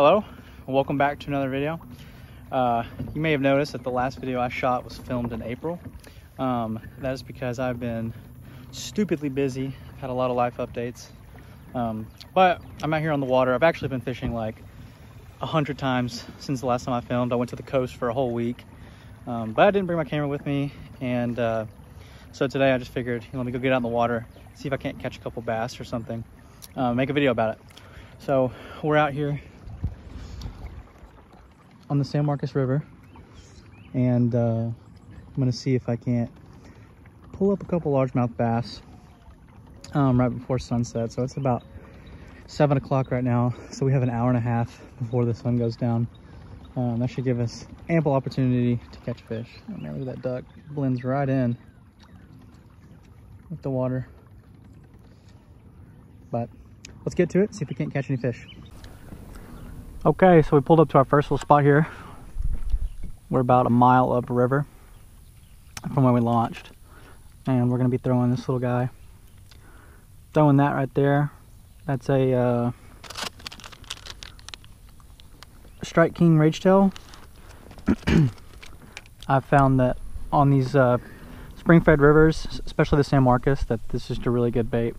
Hello, welcome back to another video. Uh, you may have noticed that the last video I shot was filmed in April. Um, that is because I've been stupidly busy, had a lot of life updates. Um, but I'm out here on the water. I've actually been fishing like a hundred times since the last time I filmed. I went to the coast for a whole week, um, but I didn't bring my camera with me. And uh, so today I just figured, you know, let me go get out in the water, see if I can't catch a couple bass or something, uh, make a video about it. So we're out here on the San Marcos River and uh, I'm gonna see if I can't pull up a couple largemouth bass um, right before sunset. So it's about seven o'clock right now. So we have an hour and a half before the sun goes down. Um, that should give us ample opportunity to catch fish. Oh man, look at that duck. Blends right in with the water. But let's get to it, see if we can't catch any fish. Okay, so we pulled up to our first little spot here. We're about a mile upriver from where we launched. And we're gonna be throwing this little guy. Throwing that right there. That's a uh, Strike King Rage Tail. I've found that on these uh, spring-fed rivers, especially the San Marcos, that this is just a really good bait.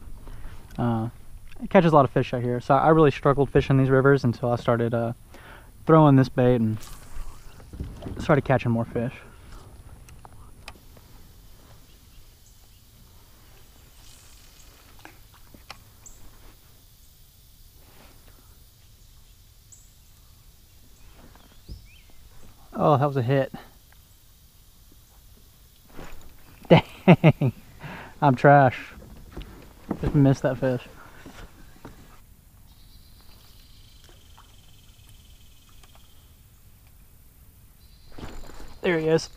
Uh, it catches a lot of fish out here. So I really struggled fishing these rivers until I started uh, throwing this bait and started catching more fish. Oh, that was a hit. Dang, I'm trash. Just missed that fish. There he is.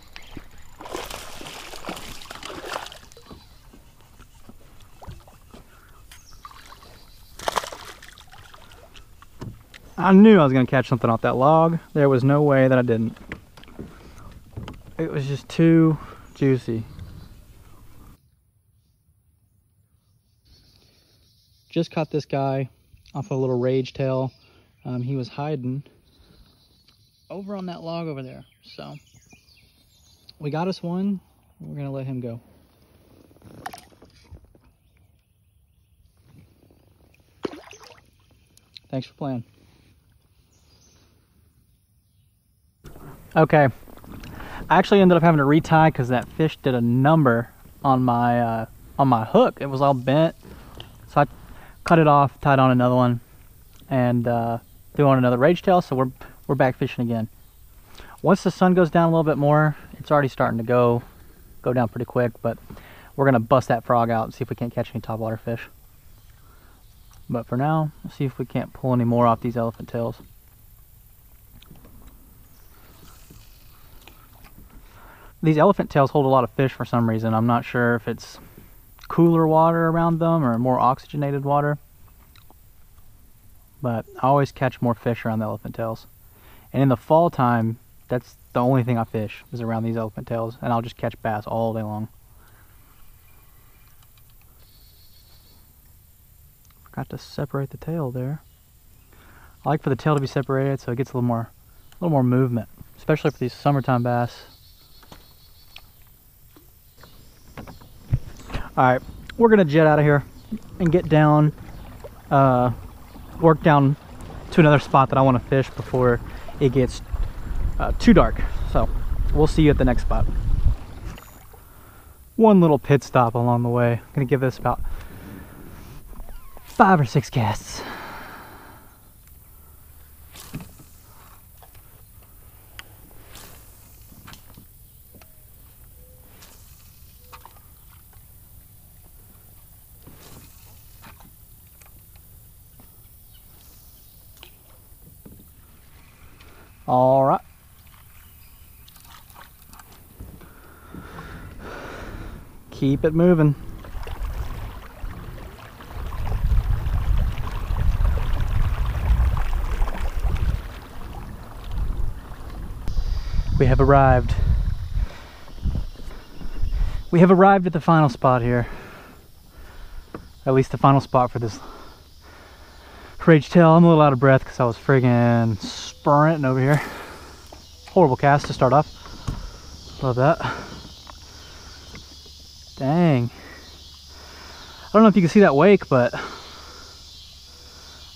I knew I was going to catch something off that log. There was no way that I didn't. It was just too juicy. Just caught this guy off a little rage tail. Um, he was hiding over on that log over there. So we got us one. We're gonna let him go. Thanks for playing. Okay. I actually ended up having to retie because that fish did a number on my uh, on my hook. It was all bent. So I cut it off, tied on another one, and uh, threw on another rage tail. So we're we're back fishing again. Once the sun goes down a little bit more, it's already starting to go go down pretty quick, but we're gonna bust that frog out and see if we can't catch any topwater fish. But for now, see if we can't pull any more off these elephant tails. These elephant tails hold a lot of fish for some reason. I'm not sure if it's cooler water around them or more oxygenated water. But I always catch more fish around the elephant tails. And in the fall time, that's the only thing I fish is around these elephant tails, and I'll just catch bass all day long. Forgot to separate the tail there. I like for the tail to be separated so it gets a little more, a little more movement, especially for these summertime bass. All right, we're gonna jet out of here and get down, uh, work down to another spot that I want to fish before it gets uh, too dark. So we'll see you at the next spot. One little pit stop along the way. I'm gonna give this about five or six casts. All right. Keep it moving. We have arrived. We have arrived at the final spot here. At least the final spot for this Rage tail, I'm a little out of breath because I was friggin' sprinting over here. Horrible cast to start off. Love that. Dang. I don't know if you can see that wake, but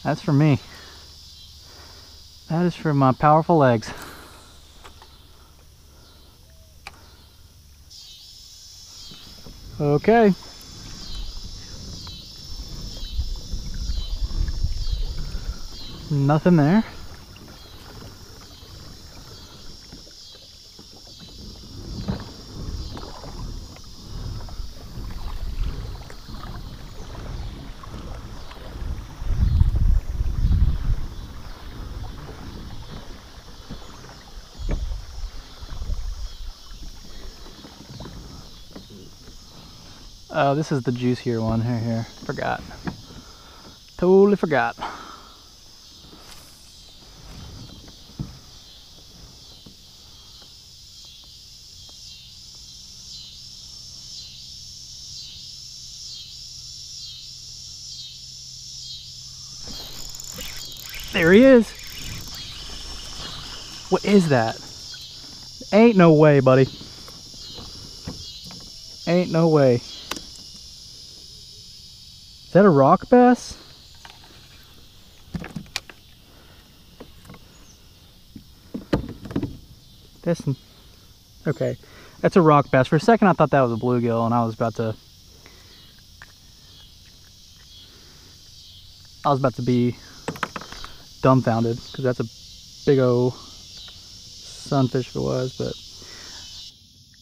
that's for me. That is for my powerful legs. Okay. Nothing there. Oh, this is the juicier one here, here. Forgot. Totally forgot. There he is. What is that? Ain't no way, buddy. Ain't no way. That a rock bass? This, okay, that's a rock bass. For a second I thought that was a bluegill and I was about to, I was about to be dumbfounded because that's a big old sunfish if it was, but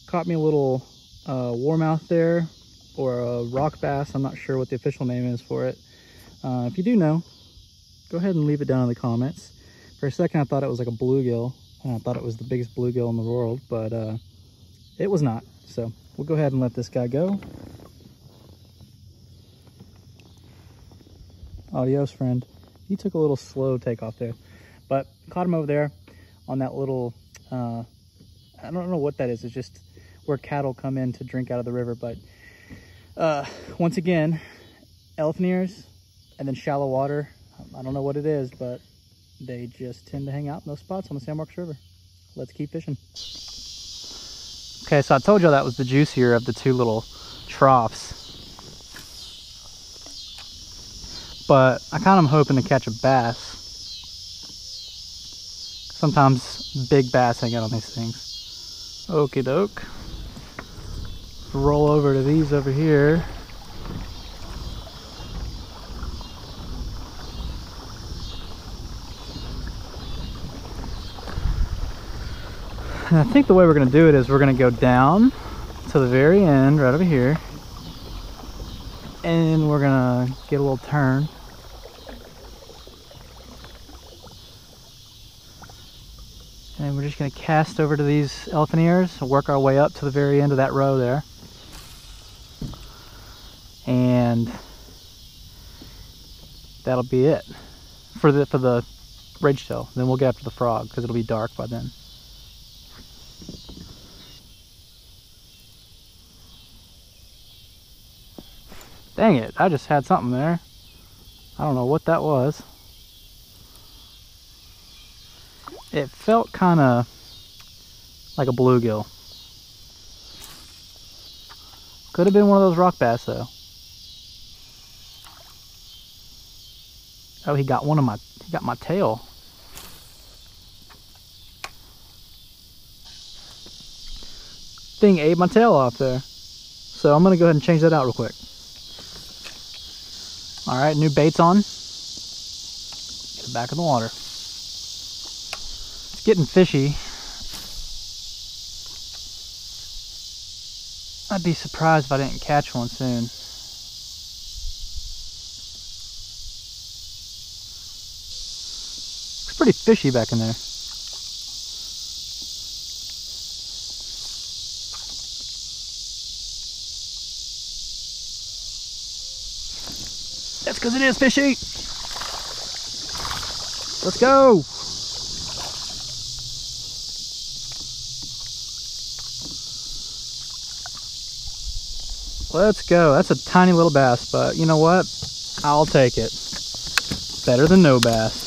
caught me a little uh, warmouth there or a rock bass. I'm not sure what the official name is for it. Uh, if you do know, go ahead and leave it down in the comments. For a second, I thought it was like a bluegill, and I thought it was the biggest bluegill in the world, but uh, it was not. So we'll go ahead and let this guy go. Adios, friend. He took a little slow takeoff there, but caught him over there on that little, uh, I don't know what that is. It's just where cattle come in to drink out of the river, but uh, once again, elephant ears and then shallow water. I don't know what it is, but they just tend to hang out in those spots on the San Marcos River. Let's keep fishing. Okay, so I told you that was the juicier of the two little troughs. But I kind of am hoping to catch a bass. Sometimes big bass hang out on these things. Okie doke roll over to these over here. And I think the way we're going to do it is we're going to go down to the very end, right over here. And we're going to get a little turn. And we're just going to cast over to these elephant ears and work our way up to the very end of that row there and that'll be it for the for the rage tail. Then we'll get after the frog because it'll be dark by then. Dang it, I just had something there. I don't know what that was. It felt kind of like a bluegill. Could have been one of those rock bass though. Oh, he got one of my, he got my tail. Thing ate my tail off there. So I'm gonna go ahead and change that out real quick. All right, new baits on. Get it back in the water. It's getting fishy. I'd be surprised if I didn't catch one soon. Pretty fishy back in there. That's because it is fishy. Let's go. Let's go. That's a tiny little bass, but you know what? I'll take it. Better than no bass.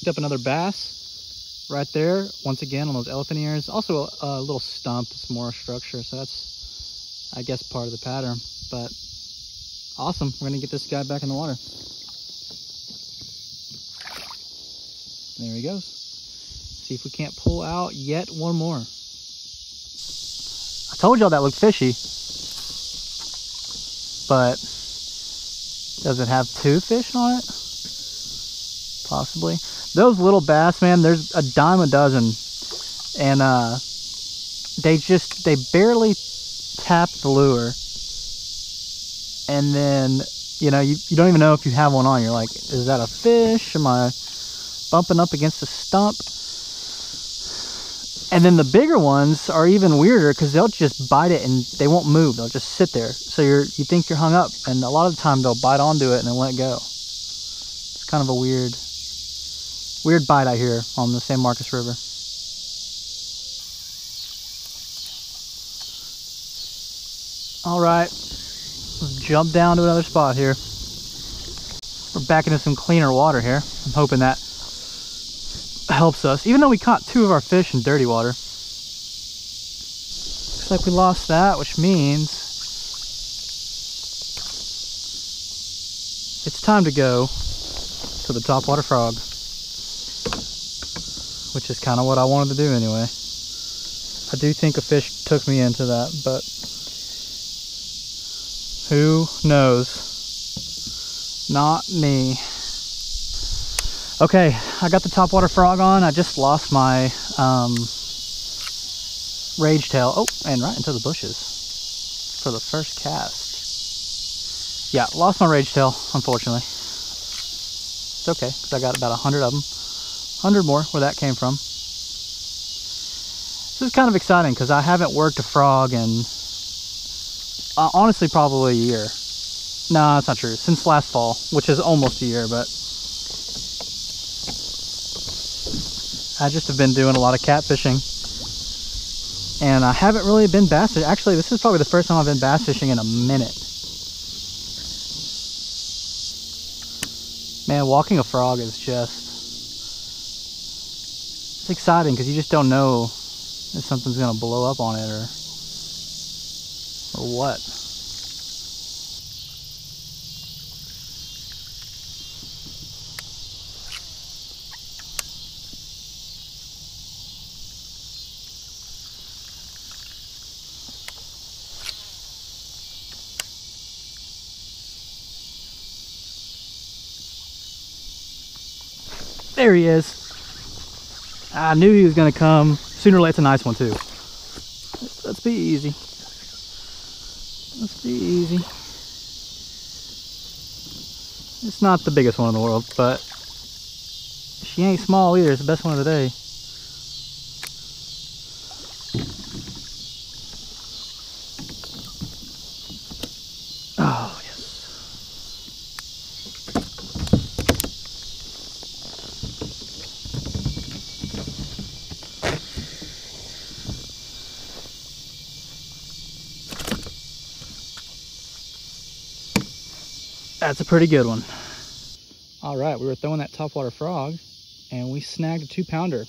Picked up another bass right there. Once again on those elephant ears. Also a, a little stump. It's more structure. So that's, I guess, part of the pattern. But awesome. We're to get this guy back in the water. There he goes. See if we can't pull out yet one more. I told y'all that looked fishy. But does it have two fish on it? Possibly. Those little bass, man, there's a dime a dozen. And uh, they just, they barely tap the lure. And then, you know, you, you don't even know if you have one on. You're like, is that a fish? Am I bumping up against a stump? And then the bigger ones are even weirder because they'll just bite it and they won't move. They'll just sit there. So you're you think you're hung up, and a lot of the time they'll bite onto it and then let go. It's kind of a weird, weird bite I hear on the San Marcos River. All right, let's jump down to another spot here. We're back into some cleaner water here. I'm hoping that helps us, even though we caught two of our fish in dirty water. Looks like we lost that, which means it's time to go to the topwater frog, which is kind of what I wanted to do anyway. I do think a fish took me into that, but who knows? Not me. Okay, I got the topwater frog on. I just lost my um, rage tail. Oh, and right into the bushes for the first cast. Yeah, lost my rage tail, unfortunately. It's okay, because I got about a hundred of them. Hundred more where that came from. This is kind of exciting because I haven't worked a frog in uh, honestly probably a year. No, that's not true. Since last fall, which is almost a year, but I just have been doing a lot of catfishing. And I haven't really been bass fishing. Actually, this is probably the first time I've been bass fishing in a minute. Man, walking a frog is just... Exciting because you just don't know if something's going to blow up on it or... Or what. There he is. I knew he was gonna come. Sooner or later, it's a nice one too. Let's be easy. Let's be easy. It's not the biggest one in the world, but she ain't small either. It's the best one of the day. That's a pretty good one. All right, we were throwing that topwater frog and we snagged a two pounder.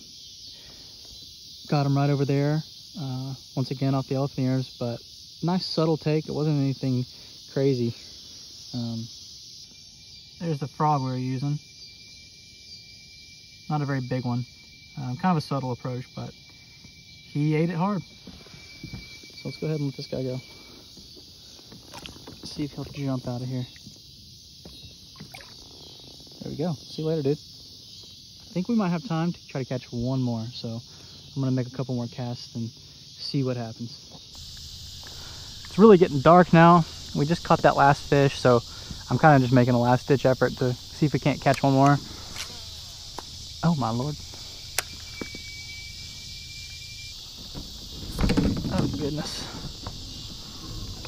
Got him right over there. Uh, once again off the elephant ears, but nice subtle take. It wasn't anything crazy. Um, there's the frog we were using. Not a very big one. Um, kind of a subtle approach, but he ate it hard. So let's go ahead and let this guy go. See if he'll jump out of here. There we go. See you later, dude. I think we might have time to try to catch one more. So I'm gonna make a couple more casts and see what happens. It's really getting dark now. We just caught that last fish, so I'm kind of just making a last ditch effort to see if we can't catch one more. Oh my lord. Oh goodness.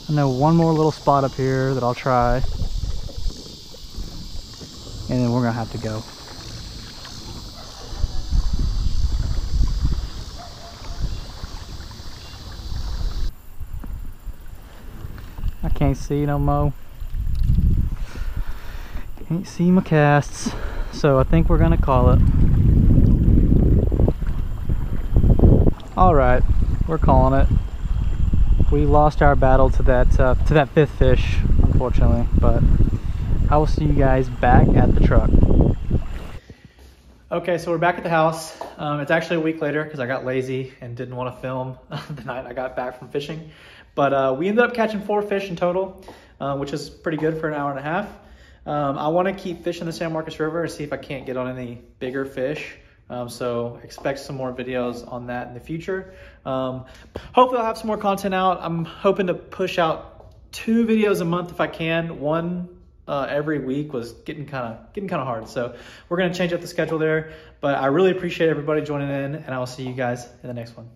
I know one more little spot up here that I'll try. And then we're gonna have to go. I can't see no more. Can't see my casts. So I think we're gonna call it. All right, we're calling it. We lost our battle to that uh, to that fifth fish, unfortunately, but I will see you guys back at the truck. Okay, so we're back at the house. Um, it's actually a week later because I got lazy and didn't want to film the night I got back from fishing. But uh, we ended up catching four fish in total, uh, which is pretty good for an hour and a half. Um, I want to keep fishing the San Marcos River and see if I can't get on any bigger fish. Um, so expect some more videos on that in the future. Um, hopefully I'll have some more content out. I'm hoping to push out two videos a month if I can. One uh, every week was getting kind of getting kind of hard. So we're gonna change up the schedule there. But I really appreciate everybody joining in, and I will see you guys in the next one.